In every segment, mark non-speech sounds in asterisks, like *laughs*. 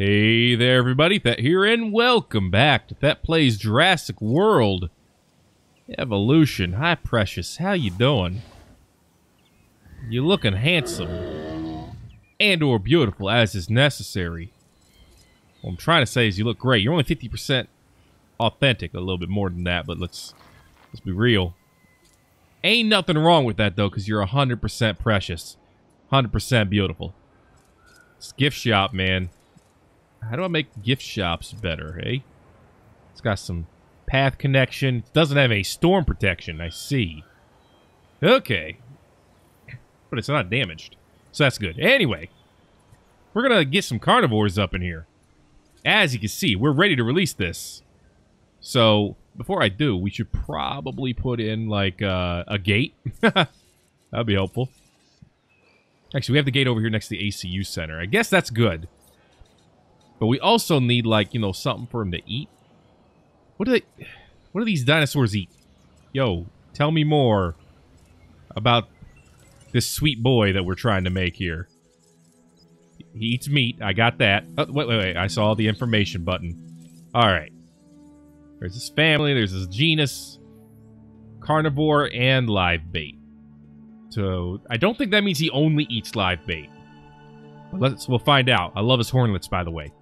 Hey there, everybody. Thet here, and welcome back to Thet Plays Jurassic World Evolution. Hi, Precious. How you doing? You looking handsome and or beautiful as is necessary. What I'm trying to say is you look great. You're only 50% authentic, a little bit more than that, but let's let's be real. Ain't nothing wrong with that though, because you're 100% precious, 100% beautiful. It's gift shop, man. How do I make gift shops better, hey? It's got some path connection. It doesn't have any storm protection, I see. Okay. But it's not damaged. So that's good. Anyway, we're going to get some carnivores up in here. As you can see, we're ready to release this. So, before I do, we should probably put in, like, uh, a gate. *laughs* That'd be helpful. Actually, we have the gate over here next to the ACU center. I guess that's good. But we also need, like, you know, something for him to eat. What do they... What do these dinosaurs eat? Yo, tell me more about this sweet boy that we're trying to make here. He eats meat. I got that. Oh, wait, wait, wait. I saw the information button. All right. There's his family. There's his genus. Carnivore and live bait. So, I don't think that means he only eats live bait. Let's, we'll find out. I love his hornlets, by the way.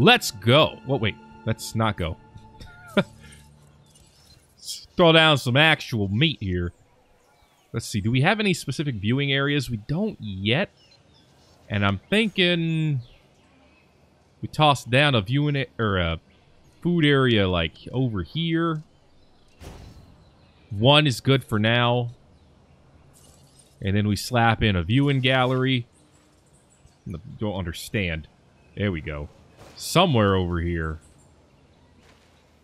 Let's go. Well, wait. Let's not go. let's *laughs* throw down some actual meat here. Let's see. Do we have any specific viewing areas? We don't yet. And I'm thinking we toss down a viewing or a food area like over here. One is good for now. And then we slap in a viewing gallery. Don't understand. There we go. Somewhere over here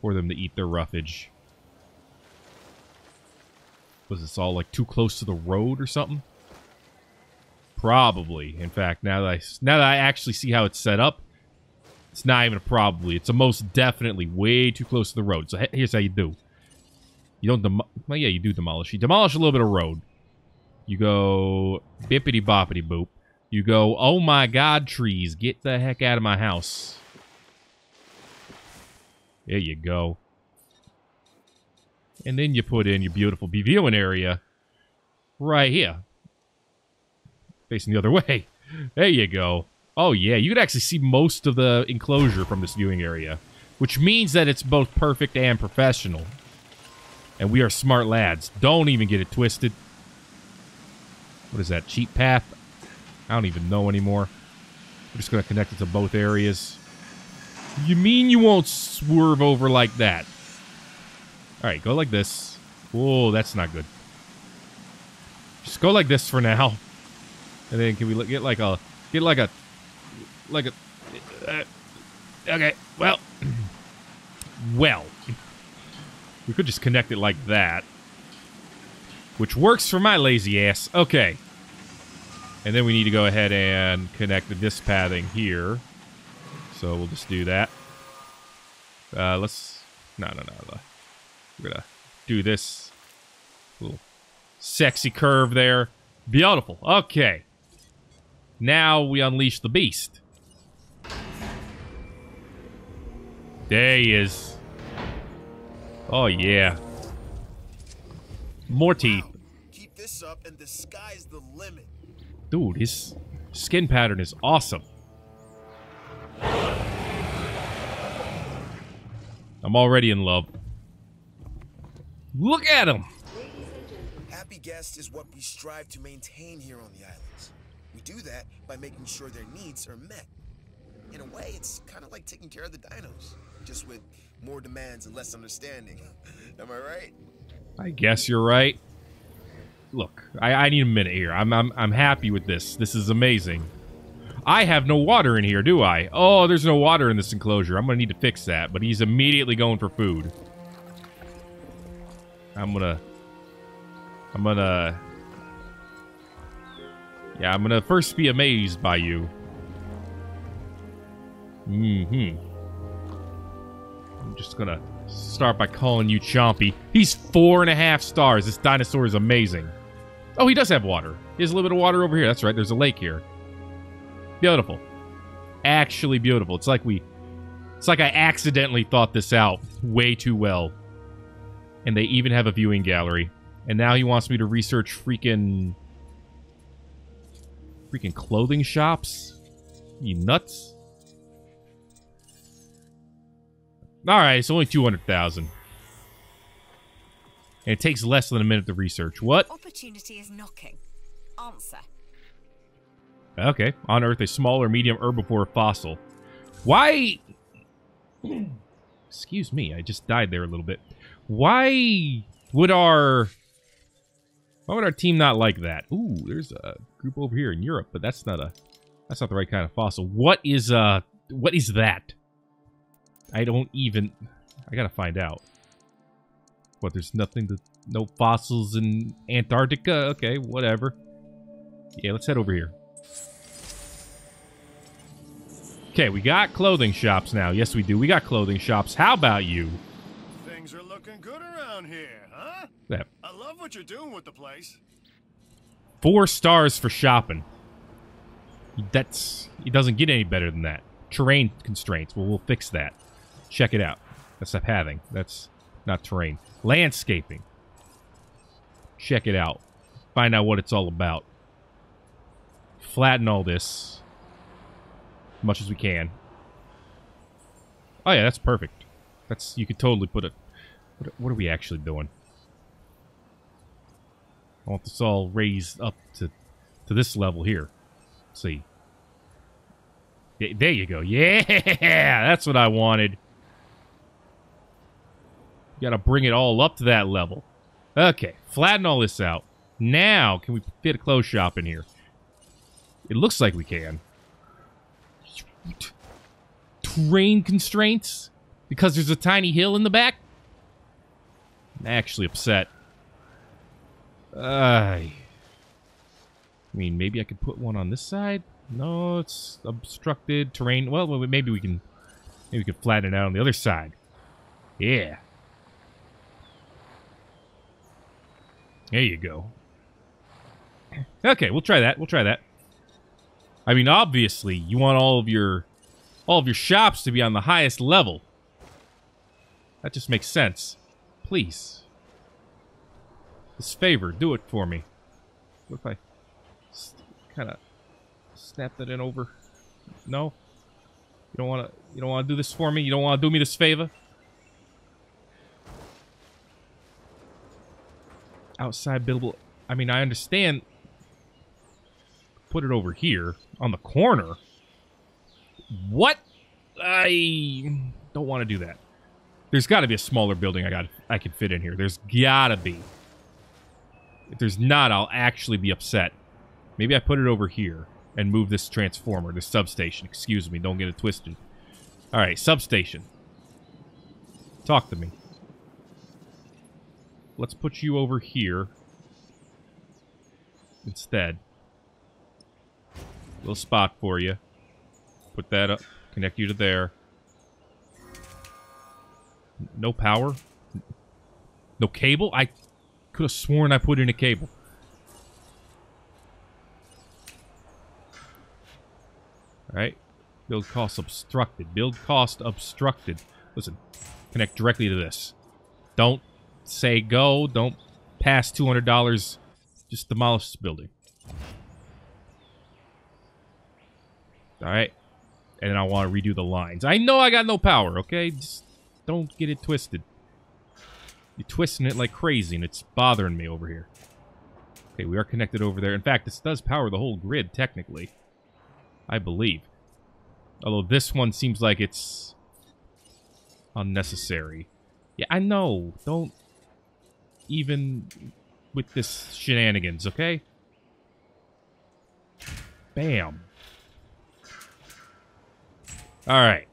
for them to eat their roughage. Was this all like too close to the road or something? Probably. In fact, now that I now that I actually see how it's set up, it's not even a probably. It's a most definitely way too close to the road. So here's how you do. You don't well, yeah, you do demolish. You demolish a little bit of road. You go bippity boppity boop. You go, oh my god, trees, get the heck out of my house. There you go. And then you put in your beautiful viewing area right here. Facing the other *laughs* way. There you go. Oh, yeah. You could actually see most of the enclosure from this viewing area. Which means that it's both perfect and professional. And we are smart lads. Don't even get it twisted. What is that? Cheap path? I don't even know anymore. We're just going to connect it to both areas. You mean you won't swerve over like that? All right, go like this. Whoa, that's not good. Just go like this for now. *laughs* And then can we get like a get like a like a uh, okay, well *clears throat* well. We could just connect it like that. Which works for my lazy ass. Okay. And then we need to go ahead and connect this pathing here. So we'll just do that. Uh, let's... No, no, no. We're gonna do this little sexy curve there. Beautiful. Okay. Now we unleash the beast. There he is. Oh, yeah. More teeth. Keep this up and the sky's the limit. Dude, his skin pattern is awesome. I'm already in love. Look at him! Happy guest is what we strive to maintain here on the islands. We do that by making sure their needs are met. In a way, it's kind of like taking care of the dinos, just with more demands and less understanding. *laughs* Am I right? I guess you're right. Look, I, I need a minute here. I'm, I'm I'm happy with this. This is amazing. I have no water in here, do I? Oh, there's no water in this enclosure. I'm gonna need to fix that. But he's immediately going for food. I'm gonna... I'm gonna... Yeah, I'm gonna first be amazed by you. Mm-hmm. I'm just gonna start by calling you Chompy. He's four and a half stars. This dinosaur is amazing. Oh, he does have water. He has a little bit of water over here. That's right. There's a lake here. Beautiful. actually beautiful. It's like we it's like I accidentally thought this out way too well. And they even have a viewing gallery. And now he wants me to research freaking freaking clothing shops? You nuts? Alright, it's only 200,000. And it takes less than a minute to research. What? Opportunity is knocking. Answer. Okay. Unearth a small or medium herbivore fossil. Why... *clears throat* Excuse me, I just died there a little bit. Why would our... Why would our team not like that? Ooh, there's a group over here in Europe, but that's not a... That's not the right kind of fossil. What is, uh... What is that? I don't even... I gotta find out. What, there's nothing to... No fossils in Antarctica? Okay, whatever. Yeah, let's head over here. Okay, we got clothing shops now. Yes, we do. We got clothing shops. How about you? Things are looking good around here, huh? Yeah, I love what you're doing with the place. four stars for shopping. That's... It doesn't get any better than that. Terrain constraints. Well, we'll fix that. Check it out. That's a pathing. That's not terrain. Landscaping. Check it out. Find out what it's all about. Flatten all this. Much as we can. Oh yeah, that's perfect. That's you could totally put it. What, what are we actually doing? I want this all raised up to to this level here. Let's see. There you go. Yeah, *laughs* that's what I wanted. You gotta bring it all up to that level. Okay, flatten all this out. Now, can we fit a clothes shop in here? It looks like we can. Terrain constraints? Because there's a tiny hill in the back? I'm actually upset. I mean, maybe I could put one on this side? No, it's obstructed terrain. Well, well, maybe we can maybe we can flatten it out on the other side. Yeah. There you go. Okay, we'll try that. We'll try that. I mean, obviously, you want all of your all of your shops to be on the highest level. That just makes sense. Please. This favor, do it for me. What if I kind of snap that in over? No? You don't want to you don't want to do this for me? You don't want to do me this favor? Outside buildable. I mean, I understand put it over here on the corner. What? I don't want to do that. There's got to be a smaller building I got I can fit in here. There's got to be. If there's not, I'll actually be upset. Maybe I put it over here and move this transformer, this substation. Excuse me, don't get it twisted. All right, substation. Talk to me. Let's put you over here instead. Little spot for you. Put that up. Connect you to there. No power? No cable? I could have sworn I put in a cable. Alright. Build cost obstructed. Build cost obstructed. Listen. Connect directly to this. Don't say go. Don't pass $200. Just demolish this building. Alright. And then I want to redo the lines. I know I got no power, okay? Just don't get it twisted. You're twisting it like crazy, and it's bothering me over here. Okay, we are connected over there. In fact, this does power the whole grid, technically. I believe. Although this one seems like it's unnecessary. Yeah, I know. Don't even with this shenanigans, okay? Bam. Alright.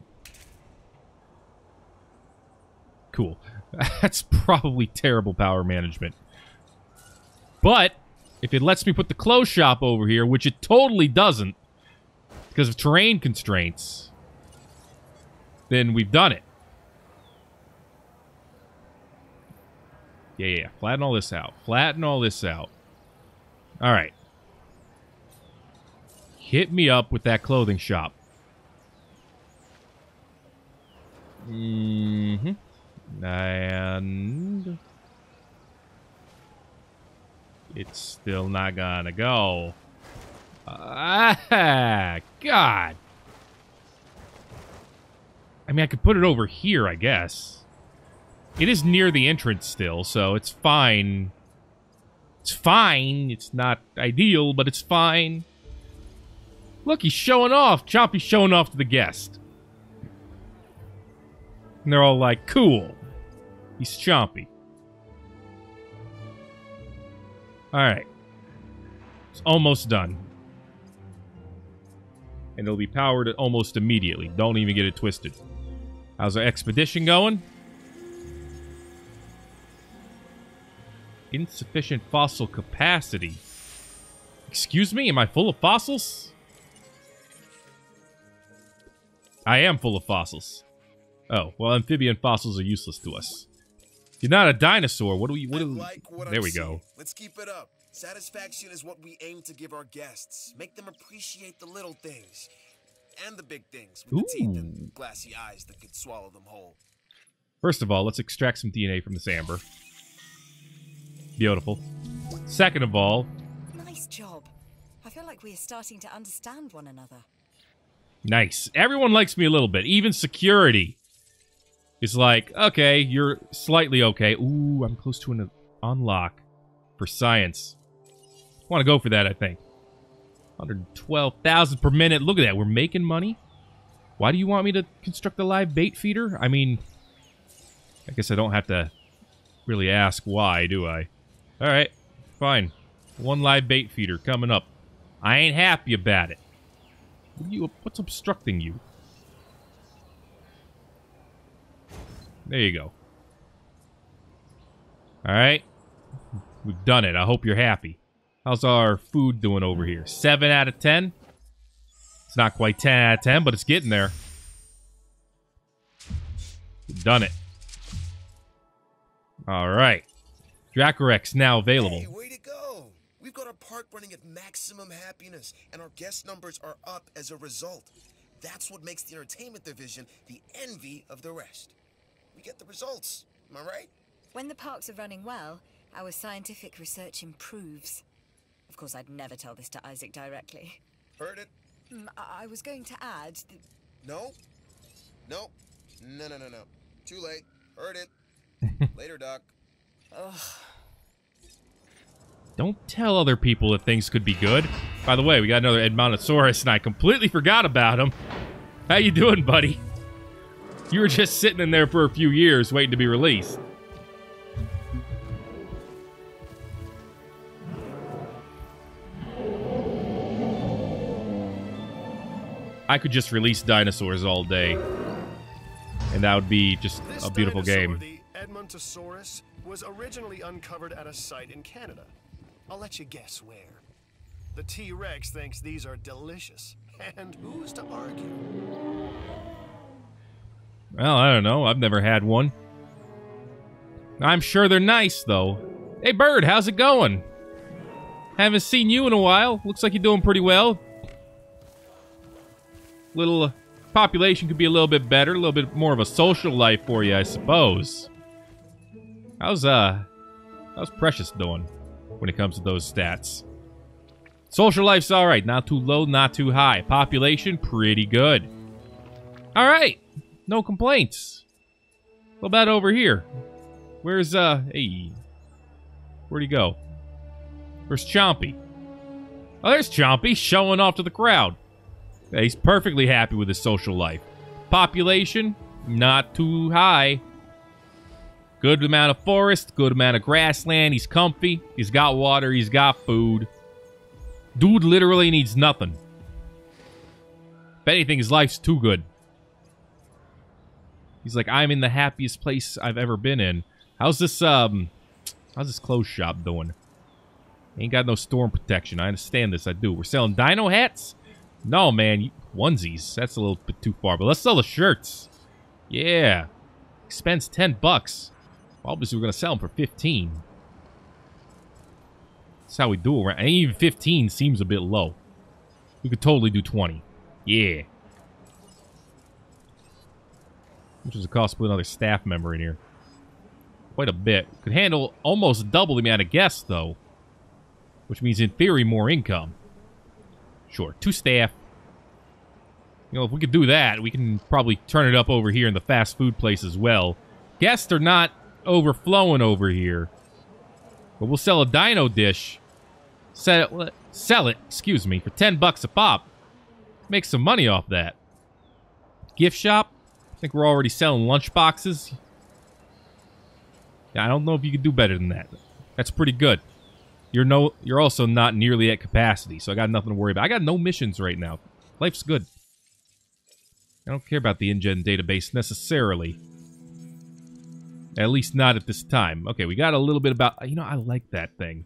Cool. *laughs* That's probably terrible power management. But, if it lets me put the clothes shop over here, which it totally doesn't, because of terrain constraints, then we've done it. Yeah, yeah, yeah. Flatten all this out. Flatten all this out. Alright. Hit me up with that clothing shop. Mm-hmm. And it's still not gonna go. Ah, God. I mean, I could put it over here, I guess. It is near the entrance still, so it's fine. It's fine. It's not ideal, but it's fine. Look, he's showing off. Chompy's showing off to the guest. And they're all like, cool. He's Chompy. Alright. It's almost done. And it'll be powered almost immediately. Don't even get it twisted. How's our expedition going? Insufficient fossil capacity. Excuse me? Am I full of fossils? I am full of fossils. Oh, well, amphibian fossils are useless to us. You're not a dinosaur. What do we... What do we like what there I'm we seeing. go. Let's keep it up. Satisfaction is what we aim to give our guests. Make them appreciate the little things and the big things with the teeth and glassy eyes that could swallow them whole. First of all, let's extract some DNA from this amber. Beautiful. Second of all, Nice job. I feel like we are starting to understand one another. nice. Everyone likes me a little bit. Even security is like, okay, you're slightly okay. Ooh, I'm close to an unlock for science. want to go for that, I think. 112,000 per minute. Look at that. We're making money. Why do you want me to construct a live bait feeder? I mean, I guess I don't have to really ask why, do I? All right, fine. One live bait feeder coming up. I ain't happy about it. What you, what's obstructing you? There you go. All right. We've done it. I hope you're happy. How's our food doing over here? 7 out of 10? It's not quite 10 out of 10, but it's getting there. We've done it. All right. Dracorex now available. Hey, way to go! We've got our park running at maximum happiness, and our guest numbers are up as a result. That's what makes the entertainment division the envy of the rest. We get the results. Am I right? When the parks are running well, our scientific research improves. Of course, I'd never tell this to Isaac directly. Heard it? Mm, I I was going to add. that- No? No? No, no, no, no. Too late. Heard it. *laughs* Later, Doc. Ugh. Don't tell other people that things could be good. By the way, we got another Edmontosaurus, and I completely forgot about him. How you doing, buddy? You were just sitting in there for a few years waiting to be released. I could just release dinosaurs all day. And that would be just This a beautiful dinosaur, game. The Edmontosaurus was originally uncovered at a site in Canada. I'll let you guess where. The T-Rex thinks these are delicious, *laughs* and who's to argue? Well, I don't know. I've never had one. I'm sure they're nice, though. Hey, Bird, how's it going? Haven't seen you in a while. Looks like you're doing pretty well. Little uh, population could be a little bit better, a little bit more of a social life for you, I suppose. How's uh, how's Precious doing when it comes to those stats? Social life's all right, not too low, not too high. Population pretty good. All right. No complaints. What about over here? Where's, uh, hey. Where'd he go? Where's Chompy? Oh, there's Chompy showing off to the crowd. Yeah, He's perfectly happy with his social life. Population, not too high. Good amount of forest, good amount of grassland. He's comfy. He's got water. He's got food. Dude literally needs nothing. If anything, his life's too good. He's like, I'm in the happiest place I've ever been in. How's this um how's this clothes shop doing? Ain't got no storm protection. I understand this, I do. We're selling dino hats? No, man, onesies. That's a little bit too far. But let's sell the shirts. Yeah. Expense 10 bucks. Obviously, we're going to sell them for 15. That's how we do it. Right? And even 15 seems a bit low. We could totally do 20. Yeah. Which is the cost put another staff member in here. Quite a bit. Could handle almost double the amount of guests, though. Which means, in theory, more income. Sure, two staff. You know, if we could do that, we can probably turn it up over here in the fast food place as well. Guests are not overflowing over here. But we'll sell a dino dish. Sell, it, sell it, excuse me, for 10 bucks a pop. Make some money off that. Gift shop? Think we're already selling lunch boxes. Yeah, I don't know if you could do better than that. That's pretty good. You're no you're also not nearly at capacity, so I got nothing to worry about. I got no missions right now. Life's good. I don't care about the InGen database necessarily. At least not at this time. Okay, we got a little bit about... You know, I like that thing.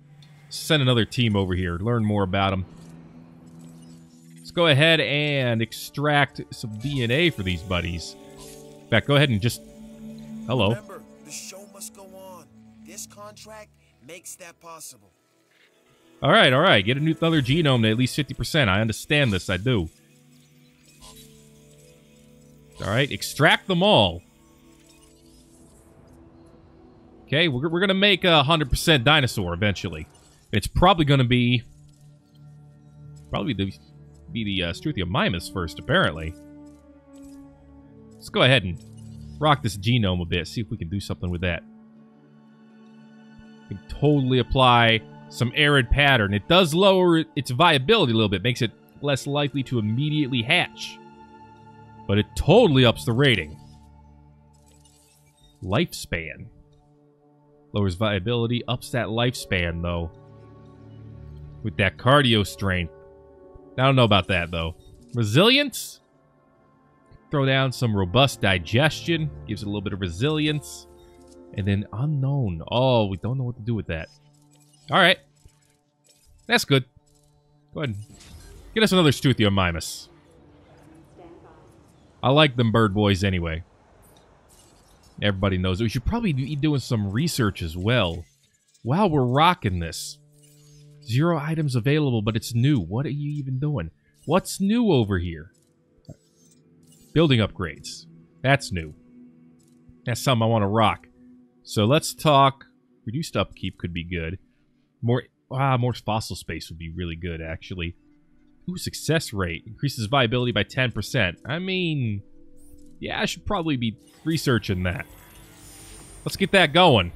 Send another team over here. Learn more about them. Let's go ahead and extract some DNA for these buddies. Fact, go ahead and just... Hello. Remember, the show must go on. This contract makes that possible. All right, all right. Get another genome to at least 50%. I understand this. I do. All right, extract them all. Okay, we're, we're going to make a 100% dinosaur eventually. It's probably going to be... Probably the, be the uh, Struthiomimus first, apparently. Let's go ahead and rock this genome a bit, see if we can do something with that. We can totally apply some arid pattern. It does lower its viability a little bit, makes it less likely to immediately hatch. But it totally ups the rating. Lifespan. Lowers viability, ups that lifespan, though. With that cardio strength. I don't know about that, though. Resilience? Throw down some robust digestion. Gives it a little bit of resilience. And then unknown. Oh, we don't know what to do with that. All right. That's good. Go ahead. Get us another Struthiomimus. I like them bird boys anyway. Everybody knows. it. We should probably be doing some research as well. Wow, we're rocking this. Zero items available, but it's new. What are you even doing? What's new over here? Building upgrades. That's new. That's something I want to rock. So let's talk. Reduced upkeep could be good. More ah, more fossil space would be really good, actually. Ooh, success rate. Increases viability by 10%. I mean, yeah, I should probably be researching that. Let's get that going.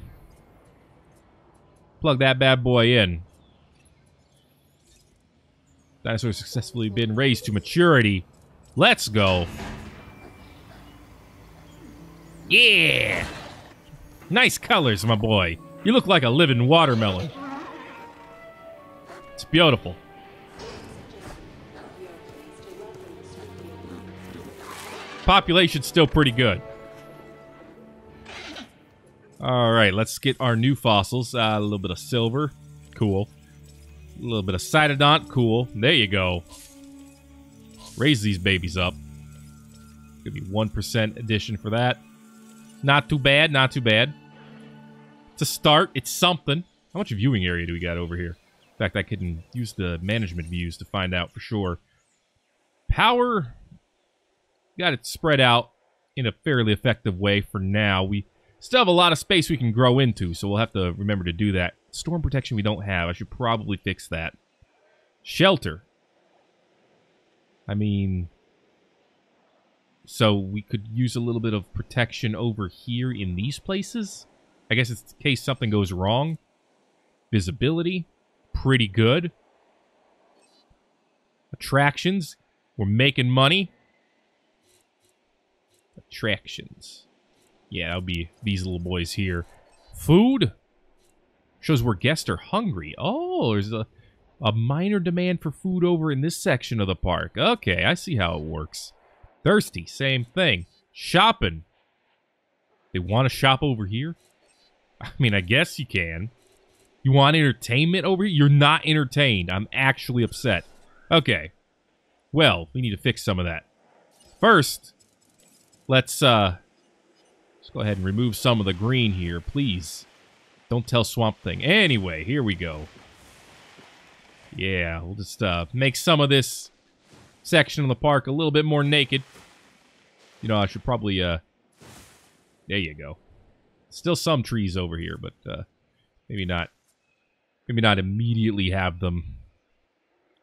Plug that bad boy in. Dinosaur successfully been raised to maturity. Let's go. Yeah! Nice colors, my boy. You look like a living watermelon. It's beautiful. Population's still pretty good. All right, let's get our new fossils. Uh, a little bit of silver. Cool. A little bit of cytodont. Cool. There you go. Raise these babies up. Give me 1% addition for that. Not too bad, not too bad. It's a start. It's something. How much viewing area do we got over here? In fact, I can use the management views to find out for sure. Power, got it spread out in a fairly effective way for now. We still have a lot of space we can grow into, so we'll have to remember to do that. Storm protection we don't have. I should probably fix that. Shelter. I mean, so we could use a little bit of protection over here in these places. I guess it's in case something goes wrong. Visibility, pretty good. Attractions, we're making money. Attractions. Yeah, that'll be these little boys here. Food shows where guests are hungry. Oh, there's a, a minor demand for food over in this section of the park. Okay, I see how it works. Thirsty, same thing. Shopping. They want to shop over here? I mean, I guess you can. You want entertainment over here? You're not entertained. I'm actually upset. Okay. Well, we need to fix some of that. First, let's uh let's go ahead and remove some of the green here, please. Don't tell Swamp Thing. Anyway, here we go. Yeah, we'll just uh make some of this section of the park a little bit more naked. You know, I should probably uh There you go. Still some trees over here, but uh, maybe not. Maybe not immediately have them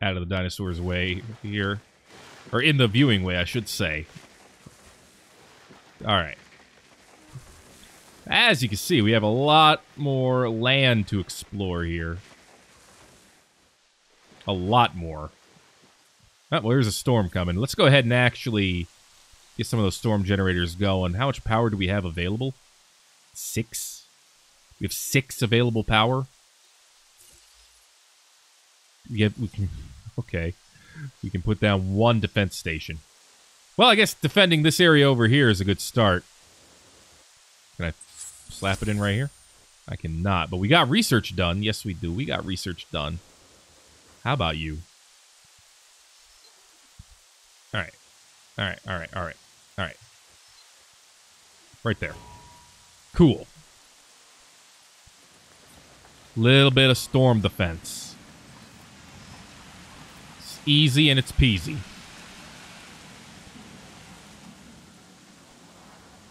out of the dinosaur's way here. Or in the viewing way, I should say. Alright. As you can see, we have a lot more land to explore here. A lot more. Oh, well, there's a storm coming. Let's go ahead and actually get some of those storm generators going. How much power do we have available? Six? We have six available power? Yeah, we can... Okay. We can put down one defense station. Well, I guess defending this area over here is a good start. Can I slap it in right here? I cannot, but we got research done. Yes, we do. We got research done. How about you? All right. All right, all right, all right, all right. Right there. Cool. Little bit of storm defense. It's easy and it's peasy.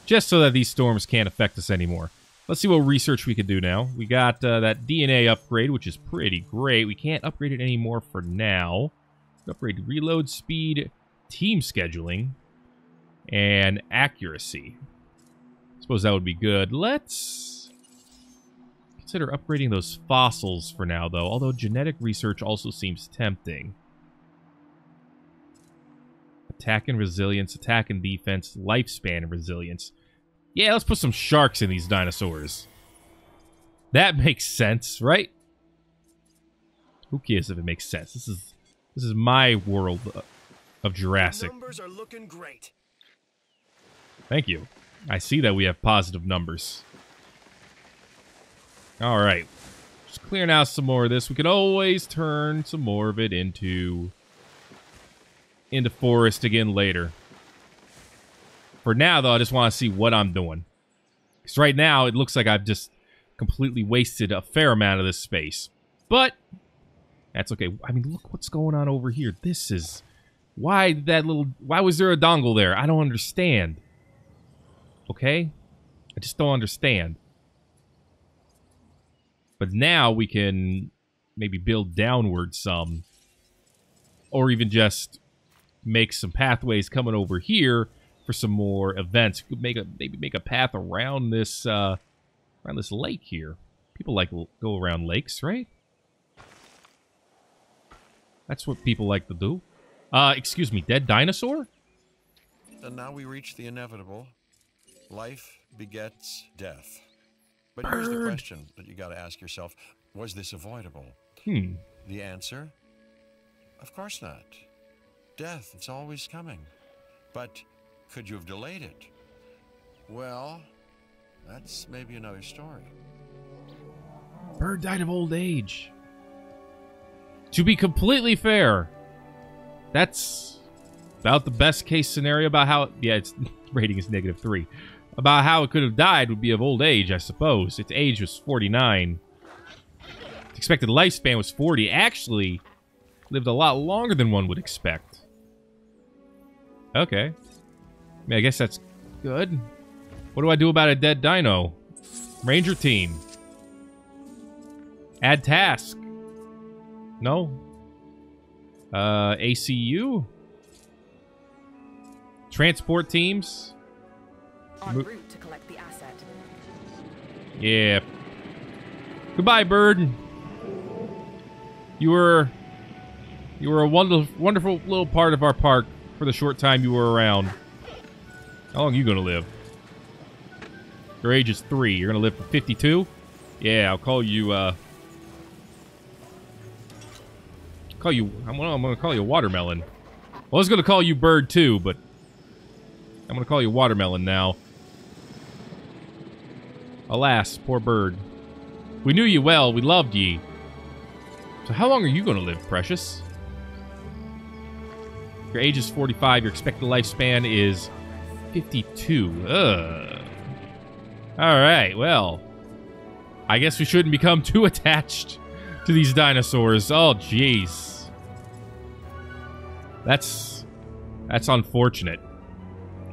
Just so that these storms can't affect us anymore. Let's see what research we can do now. We got uh, that DNA upgrade, which is pretty great. We can't upgrade it anymore for now. Upgrade reload speed, team scheduling, and accuracy. I Suppose that would be good. Let's consider upgrading those fossils for now, though, although genetic research also seems tempting. Attack and resilience, attack and defense, lifespan and resilience. Yeah, let's put some sharks in these dinosaurs. That *laughs* makes sense, right? Who cares if it makes sense? This is this is my world uh, of Jurassic. Numbers are looking great. Thank you. I see that we have positive numbers. All right. Just clearing out some more of this. We can always turn some more of it into into forest again later. For now, though, I just want to see what I'm doing. Because right now, it looks like I've just completely wasted a fair amount of this space. But that's okay. I mean, look what's going on over here. This is... Why that little... Why was there a dongle there? I don't understand. Okay? I just don't understand. But now we can maybe build downward some. Or even just make some pathways coming over here for some more events. Make a maybe make a path around this uh, around this lake here. People like go around lakes, right? That's what people like to do. Uh, excuse me, dead dinosaur? And now we reach the inevitable. Life begets death. But Bird. here's the question that you got to ask yourself Was this avoidable? Hmm. The answer? Of course not. Death, it's always coming. But could you have delayed it? Well, that's maybe another story. Bird died of old age. To be completely fair, that's about the best case scenario about how yeah, its *laughs* rating is negative three. About how it could have died would be of old age, I suppose. Its age was 49. Its expected lifespan was 40. Actually, lived a lot longer than one would expect. Okay. I, mean, I guess that's good. What do I do about a dead dino? Ranger team. Add task. No. Uh, ACU? Transport teams? En Mo- route to collect the asset. Yeah. Goodbye, bird. You were you were a wonderful, wonderful little part of our park for the short time you were around. How long are you gonna live? Your age is three. You're gonna live for 52. Yeah, I'll call you. uh... Call you. I'm gonna, I'm gonna call you watermelon. I was gonna call you bird too, but I'm gonna call you watermelon now. Alas, poor bird. We knew you well, we loved ye. So how long are you to live, Precious? Your age is 45, your expected lifespan is 52. Ugh. Alright, well. I guess we shouldn't become too attached to these dinosaurs. Oh, jeez. That's... That's unfortunate.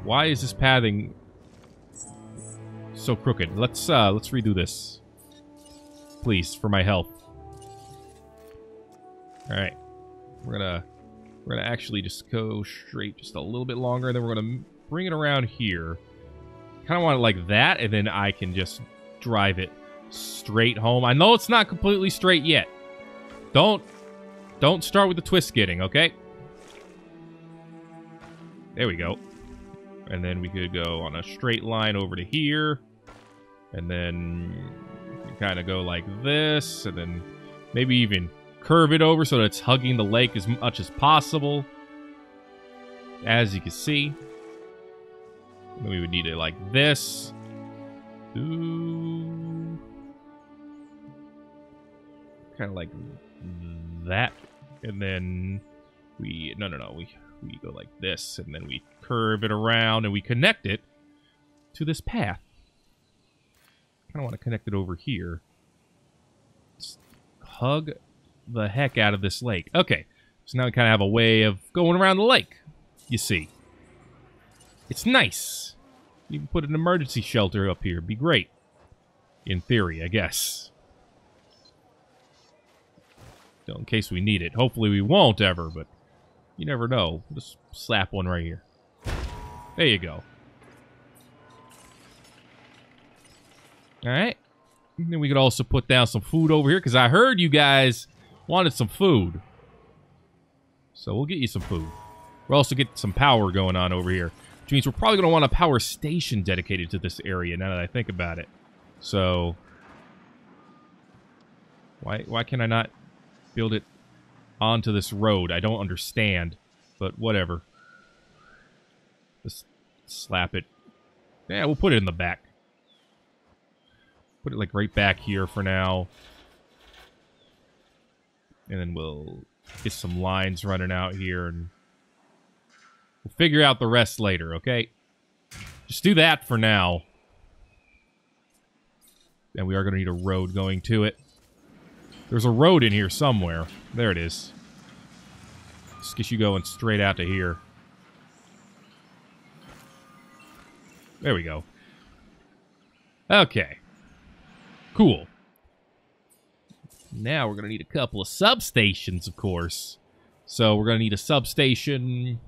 Why is this pathing So crooked. Let's uh let's redo this. Please, for my health. Alright. We're gonna we're gonna actually just go straight just a little bit longer, and then we're gonna bring it around here. Kinda want it like that, and then I can just drive it straight home. I know it's not completely straight yet. Don't don't start with the twist getting, okay? There we go. And then we could go on a straight line over to here. And then kind of go like this. And then maybe even curve it over so that it's hugging the lake as much as possible. As you can see. Then we would need it like this. Ooh. Kind of like that. And then we... No, no, no. We, we go like this. And then we curve it around and we connect it to this path. kind of want to connect it over here. Just hug the heck out of this lake. Okay, so now we kind of have a way of going around the lake, you see. It's nice. You can put an emergency shelter up here. Be great. In theory, I guess. So in case we need it. Hopefully we won't ever, but you never know. Just slap one right here. There you go. Alright. Then we could also put down some food over here, because I heard you guys wanted some food. So we'll get you some food. We'll also get some power going on over here. Which means we're probably going to want a power station dedicated to this area, now that I think about it. So... Why, why can I not build it onto this road? I don't understand. But whatever. Just slap it. Yeah, we'll put it in the back. Put it like right back here for now. And then we'll get some lines running out here and we'll figure out the rest later, okay? Just do that for now. And we are going to need a road going to it. There's a road in here somewhere. There it is. Just get you going straight out to here. There we go. Okay. Cool. Now we're going to need a couple of substations, of course. So we're going to need a substation.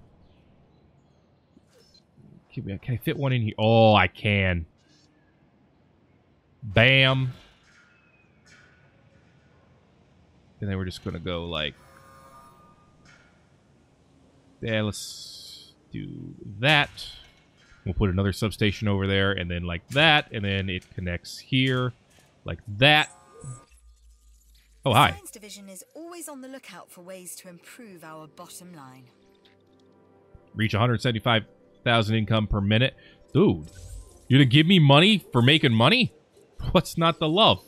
Can, we, can I fit one in here? Oh, I can. Bam. And then we're just going to go like... Yeah, let's do that. We'll put another substation over there, and then like that, and then it connects here, like that. Oh, hi. Science Division is always on the lookout for ways to improve our bottom line. Reach 175,000 income per minute. Dude, you're gonna give me money for making money? *laughs* What's not the love?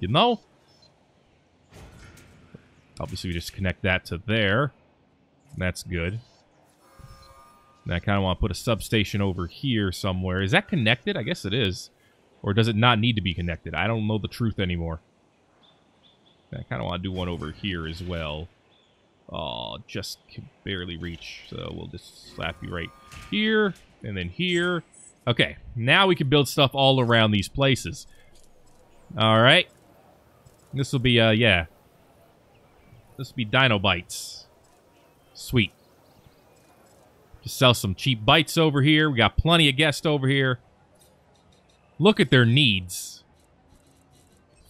You know? Obviously, we just connect that to there. That's good. And I kind of want to put a substation over here somewhere. Is that connected? I guess it is. Or does it not need to be connected? I don't know the truth anymore. I kind of want to do one over here as well. Oh, just can barely reach. So we'll just slap you right here. And then here. Okay, now we can build stuff all around these places. Alright. This will be, uh, yeah. This will be Dino Bites. Sweet. Just sell some cheap bites over here. We got plenty of guests over here. Look at their needs.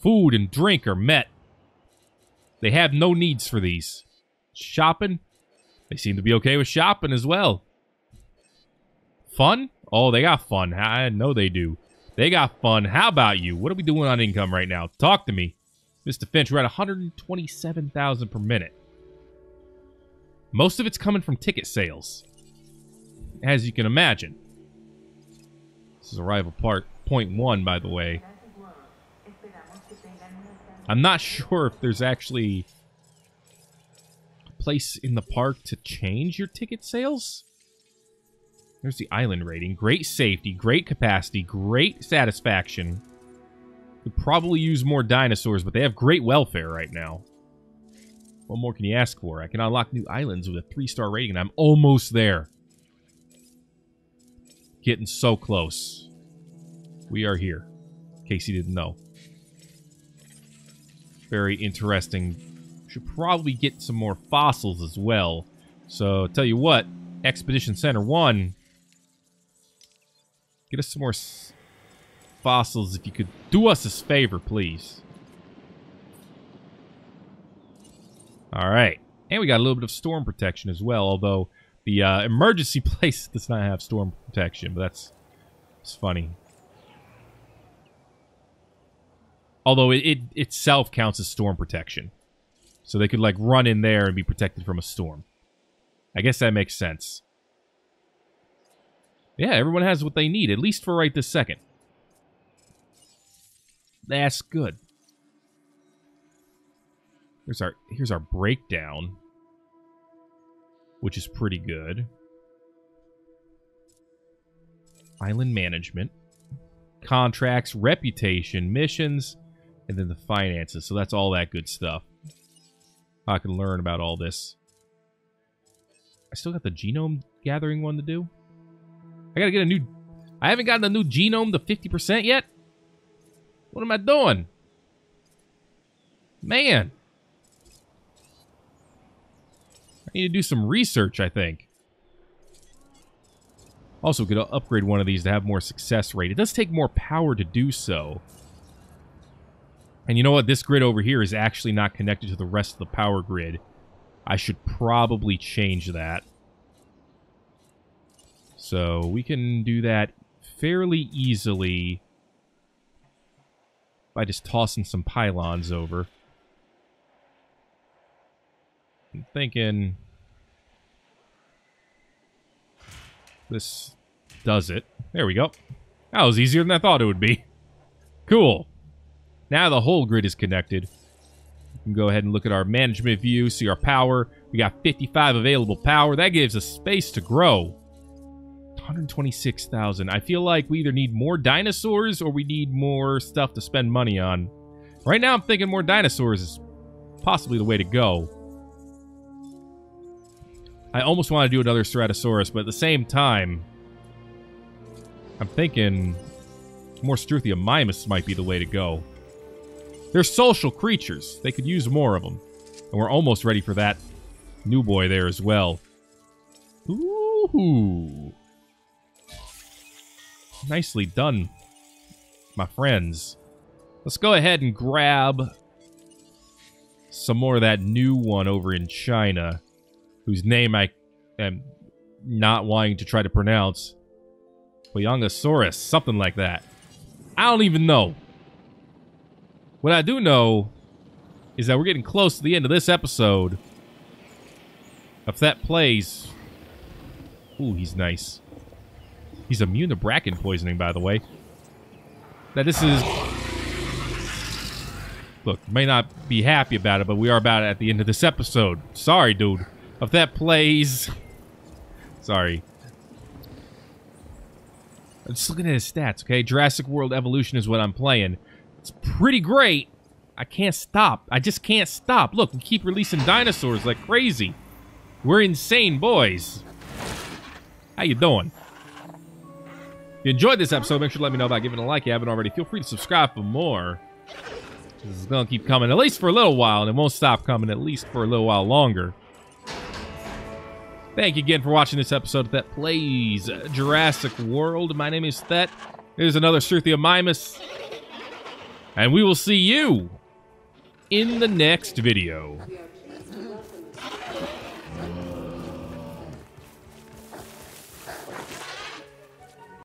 Food and drink are met. They have no needs for these. Shopping? They seem to be okay with shopping as well. Fun? Oh, they got fun. I know they do. They got fun. How about you? What are we doing on income right now? Talk to me. Mr. Finch, we're at 127,000 per minute. Most of it's coming from ticket sales. As you can imagine. This is arrival part point one, by the way. I'm not sure if there's actually a place in the park to change your ticket sales. There's the island rating. Great safety, great capacity, great satisfaction. Could probably use more dinosaurs, but they have great welfare right now. What more can you ask for? I can unlock new islands with a three-star rating, and I'm almost there. Getting so close. we are here. In case you didn't know. Very interesting. Should probably get some more fossils as well. So, tell you what, Expedition Center 1, get us some more fossils if you could do us this favor, please. All right. And we got a little bit of storm protection as well, although the uh, emergency *laughs* place does not have storm protection, but that's it's funny. Although it, it itself counts as storm protection. So they could like run in there and be protected from a storm. I guess that makes sense. Yeah, everyone has what they need, at least for right this second. That's good. Here's our here's our breakdown, which is pretty good. Island management, contracts, reputation, missions, and then the finances. So that's all that good stuff. I can learn about all this. I still got the genome gathering one to do. I gotta get a new... I haven't gotten a new genome to 50% yet? What am I doing? Man. I need to do some research, I think. Also, could upgrade one of these to have more success rate. It does take more power to do so. And you know what? This grid over here is actually not connected to the rest of the power grid. I should probably change that. So we can do that fairly easily by just tossing some pylons over. I'm thinking this does it. There we go. That was easier than I thought it would be. Cool. Now the whole grid is connected. We can go ahead and look at our management view, see our power. We got 55 available power. That gives us space to grow. 126,000. I feel like we either need more dinosaurs or we need more stuff to spend money on. Right now, I'm thinking more dinosaurs is possibly the way to go. I almost want to do another Ceratosaurus, but at the same time, I'm thinking more Struthiomimus might be the way to go. They're social creatures. They could use more of them. And we're almost ready for that new boy there as well. Ooh. Nicely done, my friends. Let's go ahead and grab some more of that new one over in China, whose name I am not wanting to try to pronounce. Poyongosaurus, something like that. I don't even know. What I do know is that we're getting close to the end of this episode. If that plays... Ooh, he's nice. He's immune to bracken poisoning, by the way. Now, this is... Look, may not be happy about it, but we are about at the end of this episode. Sorry, dude. If that plays... Sorry. I'm just looking at his stats, okay? Jurassic World Evolution is what I'm playing. It's pretty great. I can't stop. I just can't stop. Look, we keep releasing dinosaurs like crazy. We're insane boys. How you doing? If you enjoyed this episode, make sure to let me know by giving a like if you haven't already. Feel free to subscribe for more. This is going to keep coming, at least for a little while, and it won't stop coming at least for a little while longer. Thank you again for watching this episode of Thet Plays Jurassic World. My name is Thet. Here's another Struthiomimus. And we will see you in the next video.